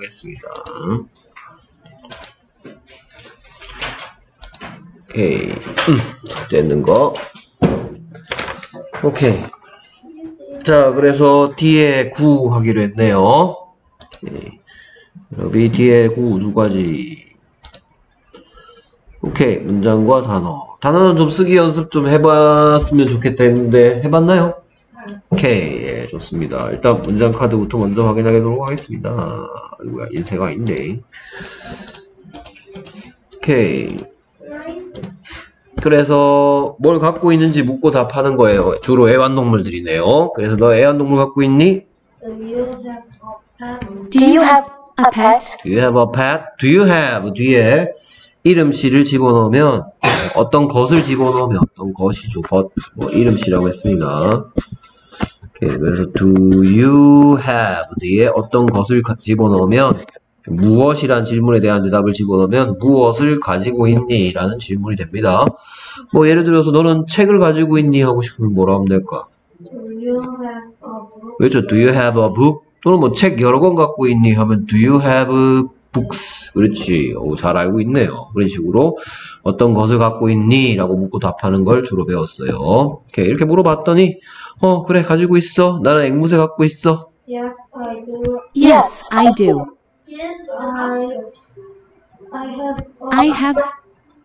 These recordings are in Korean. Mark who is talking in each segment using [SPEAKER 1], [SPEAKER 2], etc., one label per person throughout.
[SPEAKER 1] 하겠습니다. 오케이. 음, 됐는 거. 오케이. 자, 그래서 뒤에 9 하기로 했네요. 예. 여기 뒤에 9 두 가지. 오케이. 문장과 단어. 단어는 좀 쓰기 연습 좀 해봤으면 좋겠다 했는데, 해봤나요? 오케이. 예, 좋습니다. 일단 문장 카드부터 먼저 확인하도록 하겠습니다. 아이고야, 인쇄가 있네. 오케이. 그래서 뭘 갖고 있는지 묻고 답하는 거예요. 주로 애완동물들이네요. 그래서 너 애완동물 갖고 있니?
[SPEAKER 2] Do you have a pet?
[SPEAKER 1] Do you have a pet? Do you have 뒤에 이름씨를 집어넣으면 어떤 것을 집어넣으면 어떤 것이죠. 것, 뭐 이름씨라고 했습니다. 오케이, 그래서 do you have 뒤에 어떤 것을 가- 집어넣으면 무엇이란 질문에 대한 대답을 집어넣으면 무엇을 가지고 있니? 라는 질문이 됩니다. 뭐 예를 들어서 너는 책을 가지고 있니? 하고 싶으면 뭐라 하면 될까?
[SPEAKER 3] Do you have a book?
[SPEAKER 1] 그렇죠. Do you have a book? 또는 뭐 책 여러 권 갖고 있니? 하면 Do you have books? 그렇지. 오, 잘 알고 있네요. 그런 식으로 어떤 것을 갖고 있니? 라고 묻고 답하는 걸 주로 배웠어요. 오케이. 이렇게 물어봤더니 어 그래 가지고 있어. 나는 앵무새 갖고 있어.
[SPEAKER 3] Yes, I do.
[SPEAKER 2] Yes, I do.
[SPEAKER 3] Yes, I. I have. A,
[SPEAKER 2] I have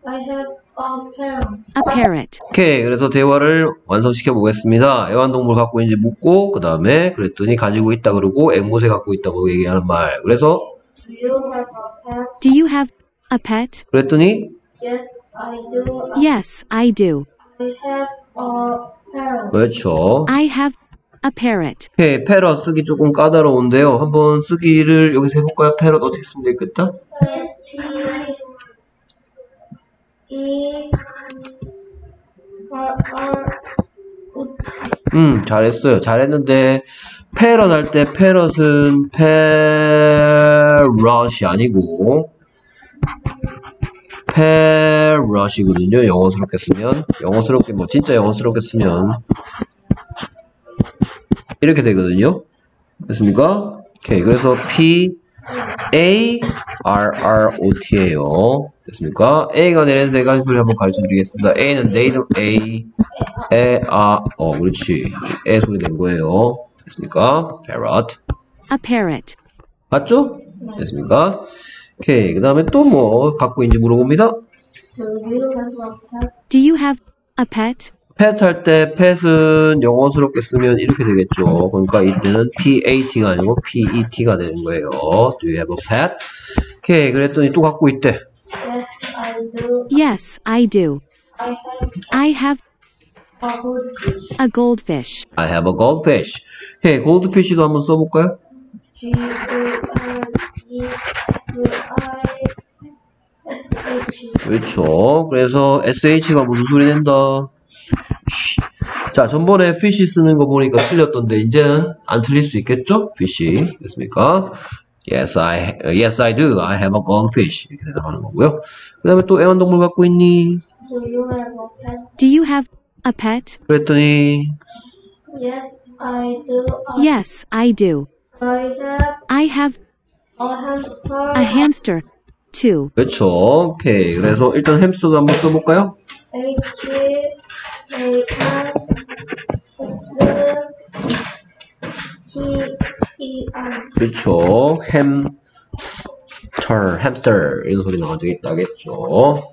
[SPEAKER 3] I have a parent.
[SPEAKER 2] a parrot.
[SPEAKER 1] 오케이. 그래서 대화를 완성시켜 보겠습니다. 애완동물 갖고 있는지 묻고 그 다음에 그랬더니 가지고 있다 그러고 앵무새 갖고 있다고 얘기하는 말. 그래서
[SPEAKER 3] Do you have a pet?
[SPEAKER 2] Do you have a pet?
[SPEAKER 1] 그랬더니
[SPEAKER 3] Yes, I do.
[SPEAKER 2] Yes, I do.
[SPEAKER 3] I have a parent.
[SPEAKER 1] 그렇죠.
[SPEAKER 2] I have a parrot.
[SPEAKER 1] 오케이, 패럿 쓰기 조금 까다로운데요. 한번 쓰기를 여기서 해볼까요? 패럿 어떻게 쓰면 되겠다?
[SPEAKER 3] S P E R R
[SPEAKER 1] 음, 잘했어요. 잘했는데, 패럿 할 때 패럿은 패럿이 아니고, 패럿이거든요. 영어스럽게 쓰면. 영어스럽게, 뭐, 진짜 영어스럽게 쓰면. 이렇게 되거든요. 됐습니까? 오케이. 그래서 P, A, R, R, O, T예요. 됐습니까? A가 내리는 대가 소리 한번 가르쳐 드리겠습니다. A는 네이름 A, 에, 아, 어, 그렇지. 에 소리 낸 거예요. 됐습니까? parrot.
[SPEAKER 2] A parrot.
[SPEAKER 1] 맞죠? 됐습니까? 오케이. 그 다음에 또 뭐 갖고 있는지 물어봅니다.
[SPEAKER 3] Do you have a pet?
[SPEAKER 2] Pet?
[SPEAKER 1] 할 때 pet은 영어스럽게 쓰면 이렇게 되겠죠. 그러니까 이때는 PAT가 아니고 PET가 되는 거예요. Do you have a pet? 오케이. 그랬더니 또 갖고 있대.
[SPEAKER 3] Yes, I do.
[SPEAKER 2] Yes, I do.
[SPEAKER 3] I have a goldfish.
[SPEAKER 2] a goldfish.
[SPEAKER 1] I have a goldfish. 오케이. goldfish도 한번 써볼까요?
[SPEAKER 3] G O L D I S H.
[SPEAKER 1] 그렇죠. 그래서 SH가 무슨 소리 낸다? 쉬. 자, 전번에 fish 쓰는 거 보니까 틀렸던데 이제는 안 틀릴 수 있겠죠? fish 됐습니까? Yes, I yes I do. I have a goldfish 이렇게 대답하는 거고요. 그 다음에 또 애완동물 갖고 있니?
[SPEAKER 3] Do you have a pet?
[SPEAKER 2] Do you have a pet?
[SPEAKER 1] 그랬더니
[SPEAKER 3] Yes, I do.
[SPEAKER 2] Yes, I do.
[SPEAKER 3] I have
[SPEAKER 2] I have
[SPEAKER 3] a hamster.
[SPEAKER 2] a hamster too.
[SPEAKER 1] 그렇죠. 오케이. 그래서 일단 햄스터도 한번 써볼까요?
[SPEAKER 3] H A M S T E R.
[SPEAKER 1] 그렇죠. 햄스터, 햄스터 이런 소리 나게, 나겠죠.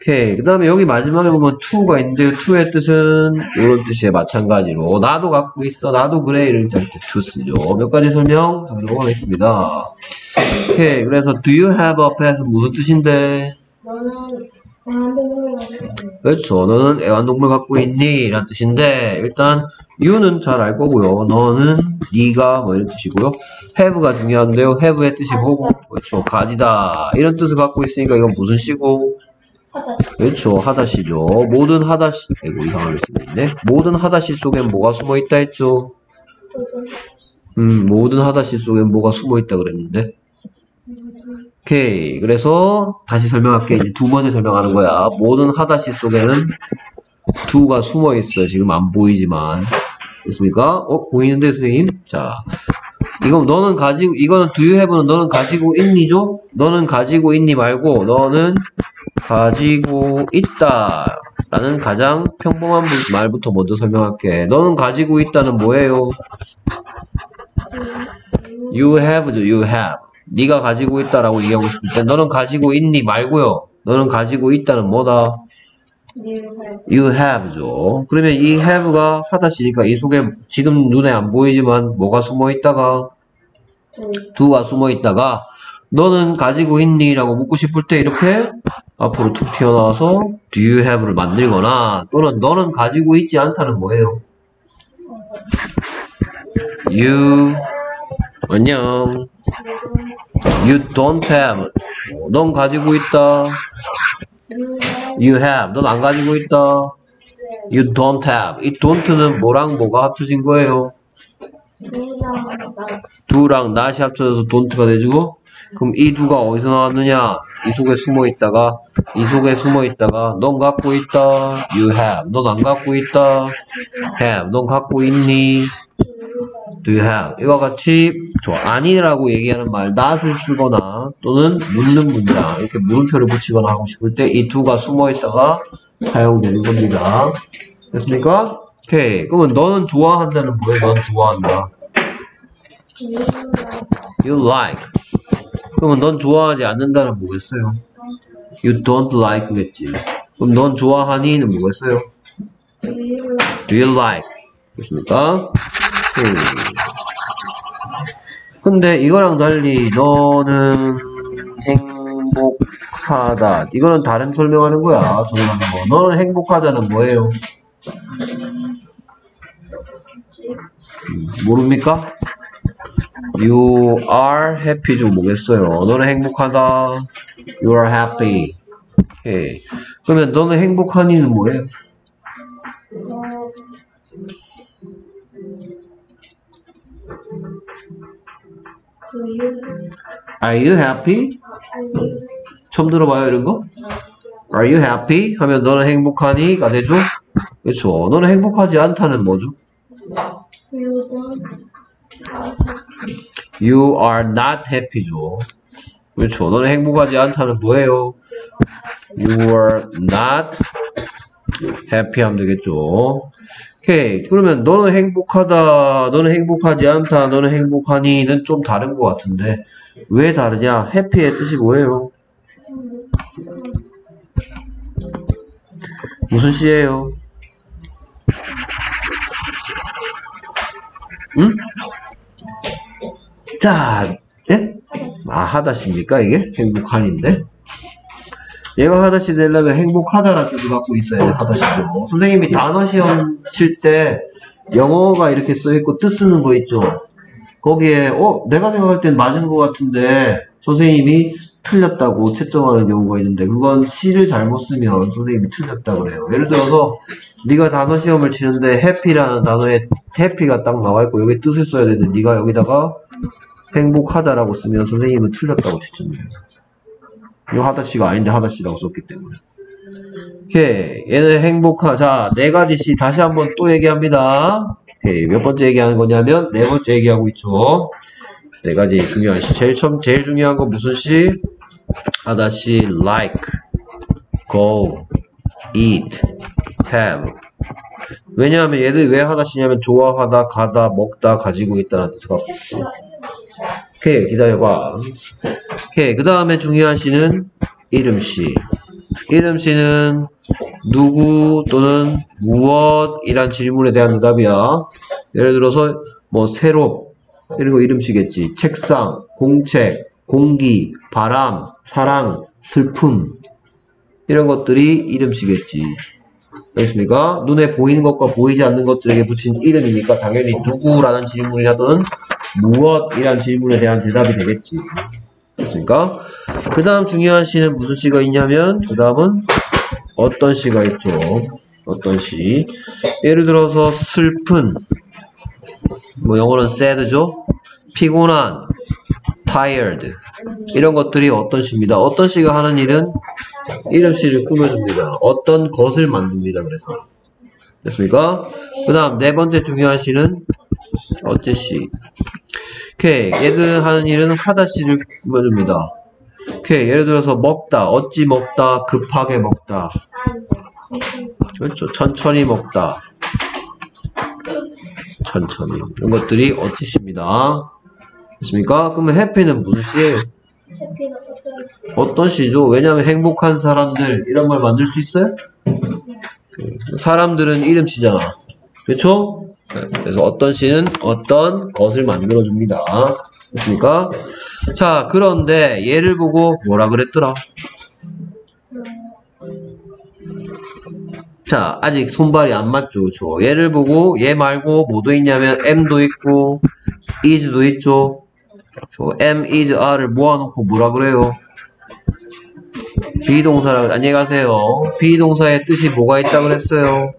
[SPEAKER 1] 오케이. 그 다음에 여기 마지막에 보면 to가 있는데요. to의 뜻은 이런 뜻이에요. 마찬가지로 나도 갖고 있어, 나도 그래 이럴 때 to 쓰죠. 몇 가지 설명하도록 하겠습니다. 오케이. 그래서 do you have a pet은 무슨 뜻인데?
[SPEAKER 3] 너는 애완동물을 갖고 있니?
[SPEAKER 1] 그렇죠. 너는 애완동물 갖고 있니? 라는 뜻인데 일단 you는 잘 알 거고요. 너는 네가 뭐 이런 뜻이고요. have가 중요한데요. have의 뜻이 뭐고? 그렇죠. 가지다. 이런 뜻을 갖고 있으니까 이건 무슨 시고? 그렇죠. 하다시죠. 모든 하다시 아이고 이상한 말씀이 있네. 모든 하다시 속엔 뭐가 숨어 있다 했죠? 음, 모든 하다시 속엔 뭐가 숨어 있다 그랬는데. 오케이. 그래서 다시 설명할게. 이제 두 번째 설명하는 거야. 모든 하다시 속에는 두가 숨어 있어요. 지금 안 보이지만. 됐습니까? 어, 보이는데, 선생님? 자. 이거 너는 가지고 이거는 have는 너는 가지고 있니죠? 너는 가지고 있니 말고 너는 가지고 있다 라는 가장 평범한 부- 말부터 먼저 설명할게 너는 가지고 있다는 뭐예요? you have죠 you have 네가 가지고 있다라고 얘기하고 싶을 때 너는 가지고 있니 말고요 너는 가지고 있다는 뭐다? you have죠 그러면 이 have가 하다시니까 이 속에 지금 눈에 안 보이지만 뭐가 숨어 있다가 do가 숨어 있다가 너는 가지고 있니? 라고 묻고 싶을 때 이렇게 앞으로 툭 튀어나와서 do you have를 만들거나 또는 너는 가지고 있지 않다는 뭐예요? you 안녕 you don't have 넌 가지고 있다 you have 넌 안 가지고 있다 you don't have 이 don't는 뭐랑 뭐가 합쳐진 거예요? do랑 not이 합쳐져서 don't가 되죠? 그럼 이 do가 어디서 나왔느냐? 이 속에 숨어 있다가 이 속에 숨어 있다가 넌 갖고 있다. You have. 넌 안 갖고 있다. Have. 넌 갖고 있니? Do you have? 이와 같이 좋아 아니라고 얘기하는 말 not을 쓰거나 또는 묻는 문장. 이렇게 물음표를 붙이거나 하고 싶을 때이 do가 숨어 있다가 사용되는 겁니다. 됐습니까? 오케이. 그러면 너는 좋아한다는 뭐예요? 넌 좋아한다. You like 그러면 넌 좋아하지 않는다는 뭐겠어요? You don't like겠지. 그럼 넌 좋아하니는 뭐겠어요? Do you like? 됐습니까? 음. 근데 이거랑 달리 너는 행복하다. 이거는 다른 설명하는 거야. 거. 너는 행복하다는 뭐예요? 음, 모릅니까? You are happy 좀 뭐겠어요? 너는 행복하다. You are happy. 오케이. 그러면 너는 행복하니는 뭐예요? Are you happy? 처음 들어봐요 이런 거? Are you happy? 하면 너는 행복하니?가 되죠? 그렇죠. 너는 행복하지 않다는 뭐죠? You are not happy죠. 그렇죠. 너는 행복하지 않다는 뭐예요? You are not happy 하면 되겠죠. 오케이. 그러면 너는 행복하다, 너는 행복하지 않다, 너는 행복하니는 좀 다른 것 같은데 왜 다르냐? happy의 뜻이 뭐예요? 무슨 시예요? 응? 자, 예? 아, 하다시입니까, 이게? 행복한인데? 얘가 하다시 되려면 행복하다라는 뜻을 갖고 있어야 돼, 하다시죠. 선생님이 단어 시험 칠 때 영어가 이렇게 써있고 뜻 쓰는 거 있죠? 거기에, 어, 내가 생각할 땐 맞은 것 같은데, 선생님이 틀렸다고 채점하는 경우가 있는데, 그건 시를 잘못 쓰면 선생님이 틀렸다고 그래요. 예를 들어서, 네가 단어 시험을 치는데, happy라는 단어에 happy가 딱 나와 있고, 여기 뜻을 써야 되는데, 네가 여기다가 행복하다라고 쓰면 선생님은 틀렸다고 채점해요. 이거 하다씨가 아닌데 하다씨라고 썼기 때문에. 오케이. 얘는 행복한, 자, 네 가지 씨 다시 한번 또 얘기합니다. 오케이. 몇 번째 얘기하는 거냐면, 네 번째 얘기하고 있죠. 네 가지 중요한 시. 제일 처음, 제일 중요한 건 무슨 시? 하다씨, like, go, eat, have. 왜냐하면 얘들 왜 하다씨냐면, 좋아하다, 가다, 먹다, 가지고 있다는 갖고 있어. 오케이, 기다려봐. 오케이, 그 다음에 중요한 시는 이름시. 이름시는 누구 또는 무엇이란 질문에 대한 대답이야. 예를 들어서 뭐 새로 이런 거 이름시겠지. 책상, 공책, 공기, 바람, 사랑, 슬픔 이런 것들이 이름시겠지. 알겠습니까? 눈에 보이는 것과 보이지 않는 것들에게 붙인 이름이니까 당연히 누구라는 질문이나 또는 무엇이란 질문에 대한 대답이 되겠지. 됐습니까? 그 다음 중요한 시는 무슨 시가 있냐면 그 다음은 어떤 시가 있죠. 어떤 시. 예를 들어서 슬픈 뭐 영어로는 sad죠. 피곤한 tired 이런 것들이 어떤 시입니다. 어떤 시가 하는 일은 이름 시를 꾸며줍니다. 어떤 것을 만듭니다. 그래서 됐습니까? 그 다음 네 번째 중요한 시는 어째 시. 오케이. 얘들 하는 일은 하다 시를 보여줍니다. 오케이. 예를 들어서 먹다, 어찌 먹다, 급하게 먹다. 그렇죠. 천천히 먹다. 천천히. 이런 것들이 어찌십니다. 됐습니까? 그러면 해피는 무슨 시예요? 어떤 시죠? 왜냐하면 행복한 사람들 이런 말 만들 수 있어요? 그 사람들은 이름 시잖아. 그렇죠? 네, 그래서 어떤 시는 어떤 것을 만들어 줍니다. 됐습니까? 자, 그런데 얘를 보고 뭐라 그랬더라? 자, 아직 손발이 안 맞죠, 그렇죠? 얘를 보고 얘 말고 뭐도 있냐면 m도 있고 is도 있죠. 저 am, is, are를 모아놓고 뭐라 그래요? 비동사라고 안녕히 가세요. 비동사의 뜻이 뭐가 있다 그랬어요?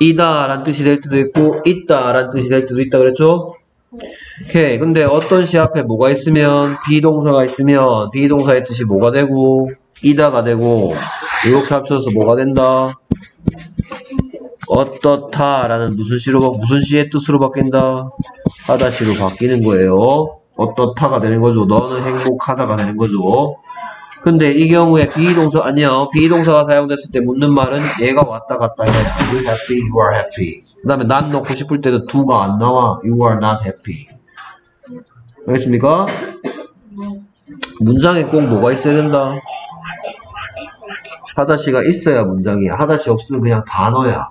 [SPEAKER 1] 이다 라는 뜻이 될 때도 있고 있다 라는 뜻이 될 때도 있다 그랬죠? 오케이. 근데 어떤 시 앞에 뭐가 있으면 비동사가 있으면 비동사의 뜻이 뭐가 되고 이다가 되고 이렇게 합쳐서 뭐가 된다? 어떻다라는 무슨 시로 바- 무슨 시의 뜻으로 바뀐다? 하다시로 바뀌는 거예요. 어떻다가 되는 거죠. 너는 행복하다가 되는 거죠. 근데 이 경우에 비동사 아니요. 비동사가 사용됐을 때 묻는 말은 얘가 왔다 갔다 돼. You happy, you are happy. 그 다음에 난 넣고 싶을 때도 do가 안 나와. You are not happy. 알겠습니까? 문장에 꼭 뭐가 있어야 된다. 하다시가 있어야 문장이야. 하다시 없으면 그냥 단어야.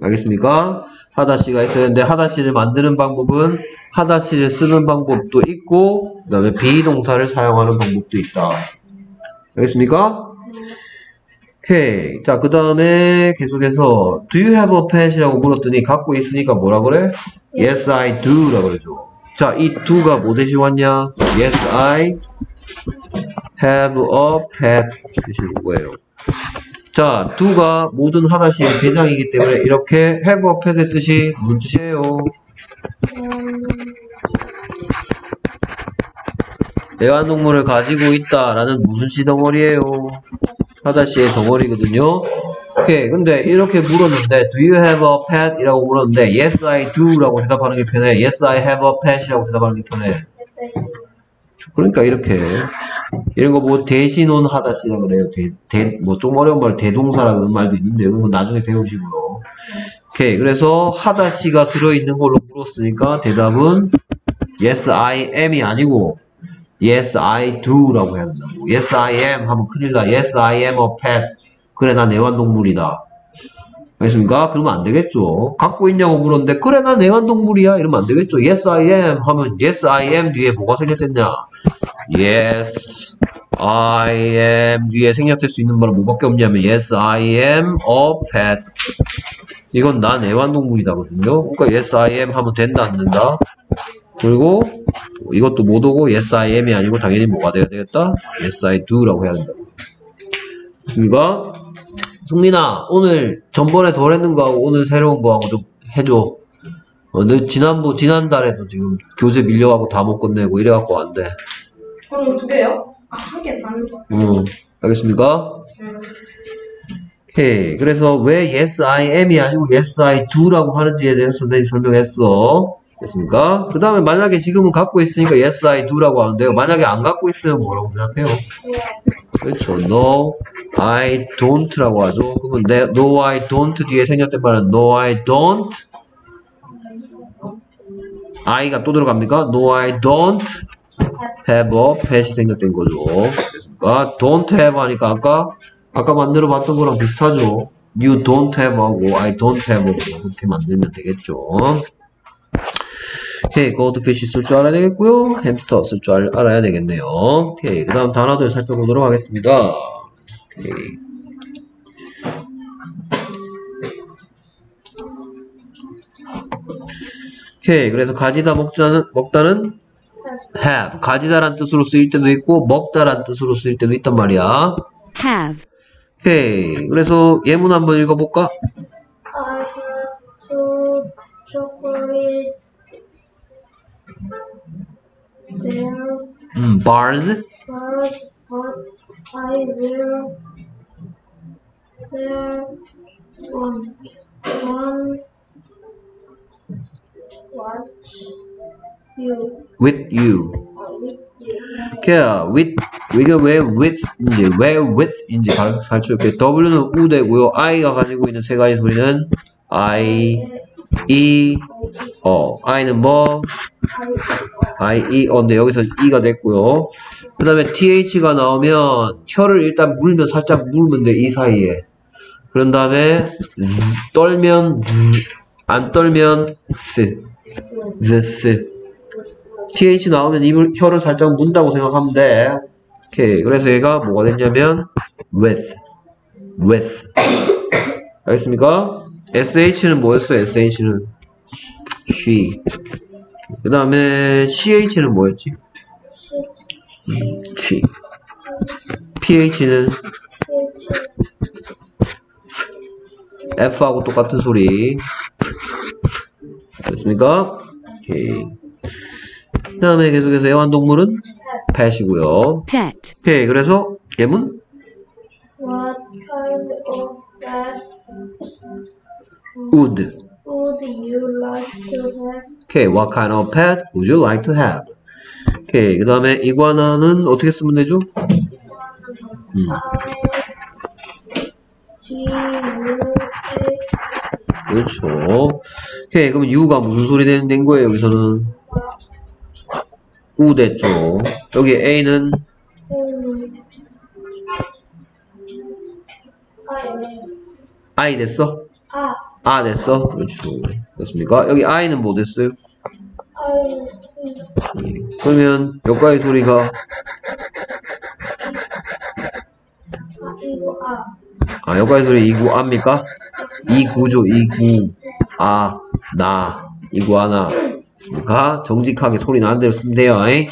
[SPEAKER 1] 알겠습니까? 하다시가 있어야 되는데 하다시를 만드는 방법은 하다시를 쓰는 방법도 있고 그 다음에 비동사를 사용하는 방법도 있다. 알겠습니까? 오케이. 자, 그 다음에 계속해서 Do you have a pet이라고 물었더니 갖고 있으니까 뭐라 그래? Yes, I do 라고 그러죠. 자, 이 do가 뭐 대신 왔냐? Yes, I have a pet 뜻이 뭐예요? 자, do가 모든 하나씩 대장이기 때문에 이렇게 have a pet의 뜻이 무슨 뜻이에요?
[SPEAKER 3] 음,
[SPEAKER 1] 애완동물을 가지고 있다라는 무슨 시 덩어리예요? 하다시의 덩어리거든요. 오케이. 근데 이렇게 물었는데 Do you have a pet? 이라고 물었는데 Yes, I do 라고 대답하는 게 편해. Yes, I have a pet 이라고 대답하는 게 편해. 그러니까 이렇게 이런 거 뭐 대신 온 하다시라 그래요. 대, 대, 뭐좀 어려운 말 대동사라는 말도 있는데 그런 건 나중에 배우시고요. 오케이. 그래서 하다시가 들어있는 걸로 물었으니까 대답은 Yes, I am이 아니고 Yes, I do 라고 해야 된다고. Yes, I am 하면 큰일 나. Yes, I am a pet. 그래, 난 애완동물이다. 알겠습니까? 그러면 안 되겠죠. 갖고 있냐고 물었는데, 그래, 난 애완동물이야. 이러면 안 되겠죠. Yes, I am 하면 Yes, I am 뒤에 뭐가 생략됐냐? Yes, I am 뒤에 생략될 수 있는 말은 뭐밖에 없냐면 Yes, I am a pet. 이건 난 애완동물이다거든요. 그러니까 Yes, I am 하면 된다, 안 된다? 그리고 이것도 못 오고 yes I am이 아니고 당연히 뭐가 돼야 되겠다? yes I do라고 해야 된다. 승민가 승민아 오늘 전번에 덜 했는 거하고 오늘 새로운 거하고 좀 해줘. 어, 너 지난번 지난달에도 지금 교재 밀려가고 다 못 끝내고 이래갖고 안 돼.
[SPEAKER 4] 그럼 두 개요? 아, 한개 반.
[SPEAKER 1] 음, 알겠습니까? 오케이. 그래서 왜 yes I am이 아니고 yes I do라고 하는지에 대해서 선생님이 설명했어. 됐습니까? 그 다음에 만약에 지금은 갖고 있으니까 yes I do라고 하는데요. 만약에 안 갖고 있으면 뭐라고 대답해요? 그렇죠. No, I don't라고 하죠. 그러면 내, no, I don't 뒤에 생겼던 말은 no, I don't. I가 또 들어갑니까? No, I don't have a pet이 생겼던 거죠. 됐습니까? don't have 하니까 아까 아까 만들어 봤던 거랑 비슷하죠. You don't have 하고 I don't have 그렇게 만들면 되겠죠. 오케이, 고드피쉬 쓸 줄 알아야 되겠고요. 햄스터 쓸 줄 알아야 되겠네요. 오케이, 그 다음 단어들 살펴보도록 하겠습니다. 오케이. 오케이, 그래서 가지다 먹자는, 먹다는 have. 가지다란 뜻으로 쓰일 때도 있고, 먹다란 뜻으로 쓰일 때도 있단 말이야.
[SPEAKER 2] have,
[SPEAKER 1] 오케이, 그래서 예문 한번 읽어볼까?
[SPEAKER 3] I have two chocolate there
[SPEAKER 1] 음, bars.
[SPEAKER 3] but I will sell one. one watch you
[SPEAKER 1] with you.
[SPEAKER 3] uh, with
[SPEAKER 1] 이게 왜 with인지, 왜 with인지 가- 가르쳐 줄게요. W는 우 되고요. I가 가지고 있는 세 가지 소리는 I, E, 어, I는 뭐? I, E, 어인데 여기서 E가 됐고요. 그 다음에 TH가 나오면 혀를 일단 물면 살짝 물면 돼, 이 사이에. 그런 다음에 Z, 떨면 Z, 안 떨면 S, Z, TH 나오면 입을, 혀를 살짝 문다고 생각하면 돼. 오케이. 그래서 얘가 뭐가 됐냐면 with, with. 알겠습니까? SH는 뭐였어? SH는 she. 그 다음에 CH는 뭐였지? she. PH는 F하고 똑같은 소리. 됐습니까? 오케이. 그 다음에 계속해서 애완동물은 pet이고요.
[SPEAKER 2] pet,
[SPEAKER 1] 오케이. 그래서 얘문
[SPEAKER 3] What kind of pet
[SPEAKER 1] would.
[SPEAKER 3] would you like to have?
[SPEAKER 1] 오케이. What kind of pet would you like to have? 오케이. 그 다음에 이구아나는 어떻게 쓰면 되죠? 음.
[SPEAKER 3] U
[SPEAKER 1] 그렇죠. 오케이. 그럼 U가 무슨 소리 된, 된 거예요? 여기서는 우 됐죠. 여기 A는
[SPEAKER 3] I
[SPEAKER 1] 됐어? 아 됐어? 그렇죠. 됐습니까? 여기 I는 뭐 됐어요?
[SPEAKER 3] I
[SPEAKER 1] 예. 그러면 여기까지 소리가
[SPEAKER 3] 아
[SPEAKER 1] 여기까지 소리 이구 압니까? 이구죠 이구 아나 이구 하나 됐습니까? 정직하게 소리 나는 대로 쓰면 돼요. 잉?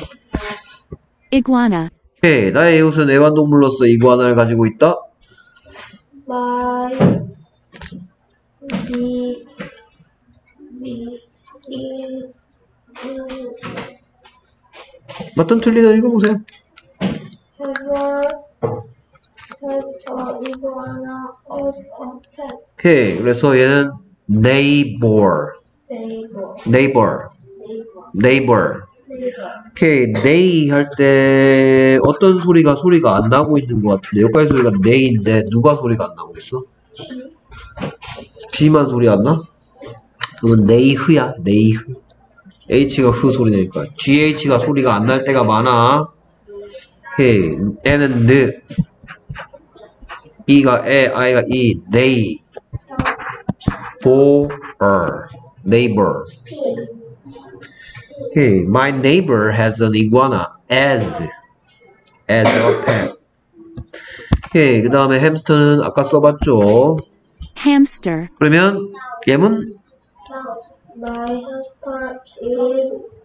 [SPEAKER 2] iguana,
[SPEAKER 1] 오케이 나의 이웃은 애완동물로서 이구아나를 가지고 있다.
[SPEAKER 3] by the the the
[SPEAKER 1] 맞든 틀리든 읽어보세요. 오케이 그래서 얘는 neighbor
[SPEAKER 3] neighbor
[SPEAKER 1] neighbor 오케이 네이 할 때 어떤 소리가 소리가 안 나고 있는 것 같은데 여기까지 소리가 네인데 누가 소리가 안 나고 있어? G만 소리 안 나? 그러면 네이흐야 네이흐 H가 흐 소리 내니까 GH가 소리가 안 날 때가 많아 오케이 N은 느 E가 에 I가 이 they for neighbor Okay, my neighbor has an iguana as as a pet. Okay, 그 다음에 햄스터는 아까 써봤죠.
[SPEAKER 2] Hamster,
[SPEAKER 1] 그러면
[SPEAKER 3] Mouse. My hamster is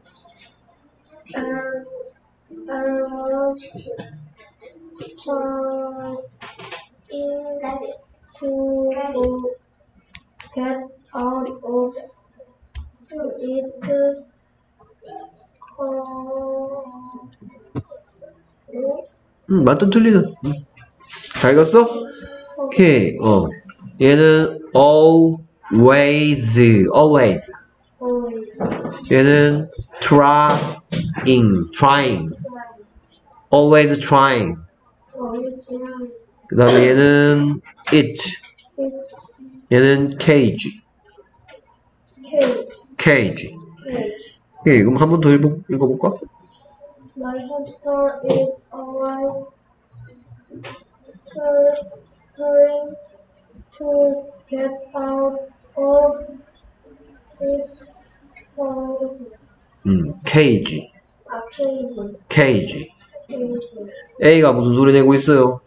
[SPEAKER 3] to get out of it.
[SPEAKER 1] 음, 맞든 틀리든. 음. 잘 읽었어? 오케이, 어. 얘는 always, always. 얘는 trying, trying, always trying. 그 다음에 얘는 it, 얘는 cage, cage. 오케이, 그럼 한 번 더 읽어, 읽어볼까?
[SPEAKER 3] My hamster is always tur- trying to get out of its cage.
[SPEAKER 1] 음, cage,
[SPEAKER 3] A cage.
[SPEAKER 1] cage.
[SPEAKER 3] cage.
[SPEAKER 1] A가 무슨 소리 내고 있어요?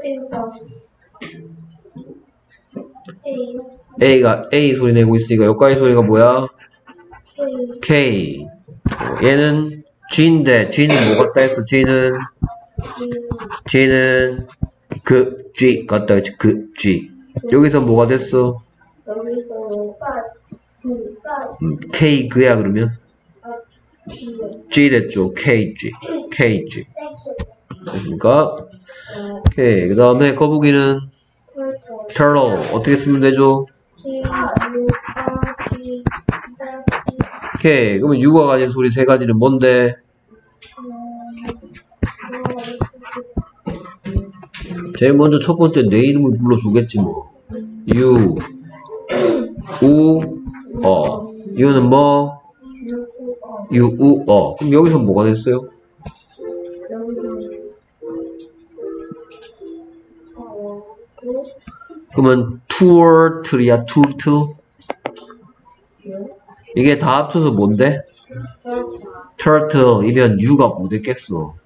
[SPEAKER 3] Bingo. A.
[SPEAKER 1] A가 A 소리 내고 있으니까 여기까지 소리가 뭐야?
[SPEAKER 3] K.
[SPEAKER 1] K. 어, 얘는 G인데 G는 뭐 같다 했어? G는 G는 그 G 같다 했지? 그 G. 여기서 뭐가 됐어? K 그야 그러면
[SPEAKER 3] G.
[SPEAKER 1] 됐죠? KG. KG. 됐습니까? 오케이. 그 다음에 거북이는
[SPEAKER 3] Turtle.
[SPEAKER 1] 어떻게 쓰면 되죠? 오케이. 그러면 유가 가진 소리 세 가지는 뭔데? 제일 먼저 첫 번째 내 이름을 불러주겠지 뭐. 유, 우, 어. 유는 뭐?
[SPEAKER 3] 유,
[SPEAKER 1] 우, 어. 그럼 여기서 뭐가 됐어요? 그러면 turtle이야, turtle? 이게 다 합쳐서 뭔데? turtle이면 유가 뭐 됐겠어?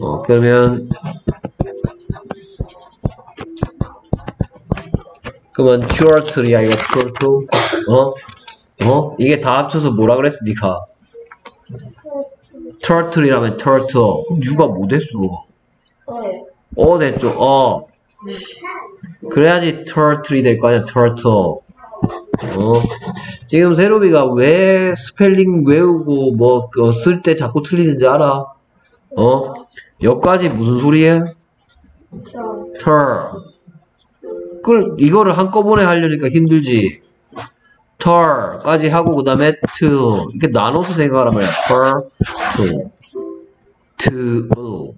[SPEAKER 1] 어, 그러면 그러면 turtle이야 이거 turtle 어? 어? 이게 다 합쳐서 뭐라 그랬어 니가 turtle이라면 turtle 그럼 유가 뭐 됐어?
[SPEAKER 3] 어예.
[SPEAKER 1] 어 됐죠 어 그래야지 turtle이 될 거 아니야 turtle 어 지금 세로비가 왜 스펠링 외우고 뭐 쓸 때 자꾸 틀리는지 알아? 어? 여기까지 무슨 소리야?
[SPEAKER 3] 저,
[SPEAKER 1] 털. 그 이거를 한꺼번에 하려니까 힘들지. 털까지 하고 그 다음에 to 이렇게 나눠서 생각하란 말이야. 털, to, to.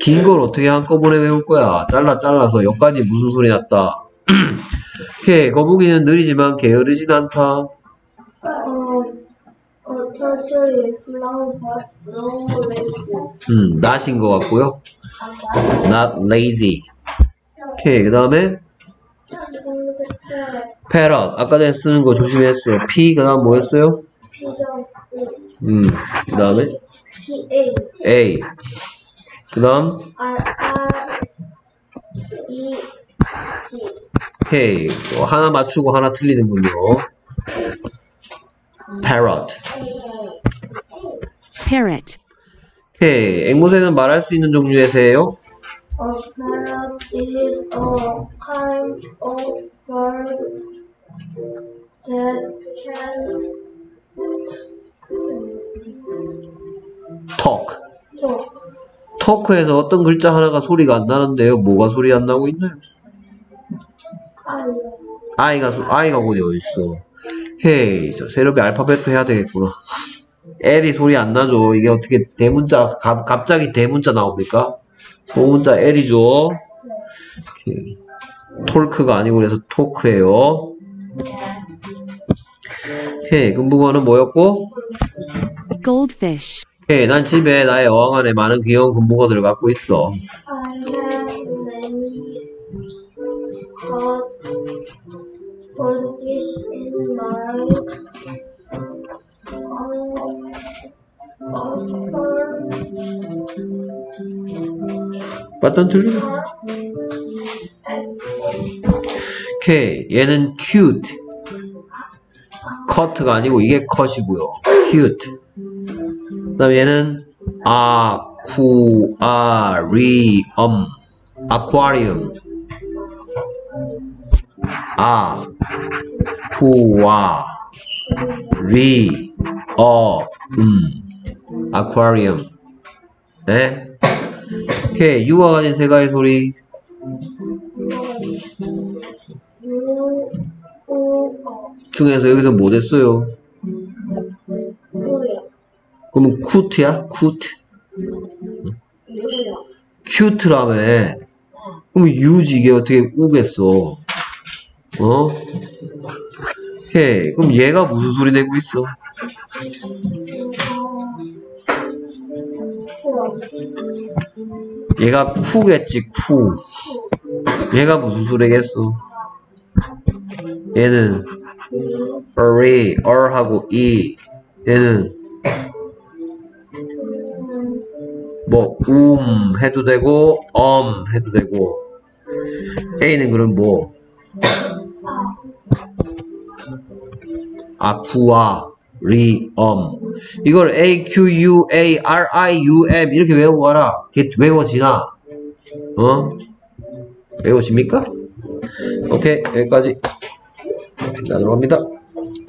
[SPEAKER 1] 긴 걸 어떻게 한꺼번에 외울 거야? 잘라 잘라서 여기까지 무슨 소리 났다. 오케이 거북이는 느리지만 게으르진 않다.
[SPEAKER 3] 어, 어.
[SPEAKER 1] 음, not인 것 같고요. not lazy. 오케이 그 다음에 parrot 아까 전에 쓰는 거 조심했어요. p 그 다음 뭐였어요? 음, 그 다음에
[SPEAKER 3] A.
[SPEAKER 1] 그 다음, K. 또 하나 맞추고 하나 틀리는군요. parrot.
[SPEAKER 2] parrot,
[SPEAKER 1] K. 앵무새는 말할 수 있는 종류의 새예요?
[SPEAKER 3] A parrot is a kind of bird that can
[SPEAKER 1] talk.
[SPEAKER 3] talk.
[SPEAKER 1] 토크에서 어떤 글자 하나가 소리가 안 나는데요. 뭐가 소리 안 나고 있나요? 소- I가 어디 어딨어? 헤이, 저 세럽이 알파벳도 해야 되겠구나. L이 소리 안 나죠. 이게 어떻게 대문자, 갑, 갑자기 대문자 나옵니까? 소문자 L이죠. 오케이. 톨크가 아니고 그래서 토크예요. 오케이, 금붕어는 뭐였고?
[SPEAKER 2] goldfish,
[SPEAKER 1] 오케이, 난 집에 나의 어항 안에 많은 귀여운 금붕어들을 갖고 있어.
[SPEAKER 3] Goldfish in my
[SPEAKER 1] 맞던 틀리네. 오케이, 얘는 cute. cut가 아니고 이게 cut이고요. cute. 그 다음에 얘는. 아, 쿠와, 리, 어, 음, aquarium. 네? 오케이, 유가 가진 세 가지 소리. 중에서 여기서 뭐 됐어요? 그러면 쿠트야? 쿠트?
[SPEAKER 3] 우야.
[SPEAKER 1] 큐트라며. 그럼 유지 이게 어떻게 우겠어? 어? 오케이. 그럼 얘가 무슨 소리 내고 있어? 얘가 쿠겠지, 쿠. 얘가 무슨 소리겠어? 얘는 어리, 얼하고 이. 얘는 뭐, 음 해도 되고, 엄 해도 되고. A는 그럼 뭐? 아쿠아, 리, 엄. 이걸 A, Q, U, A, R, I, U, M 이렇게 외우고 가라. 걔 외워지나? 어? 외워집니까? 오케이, 여기까지. 나도록 합니다.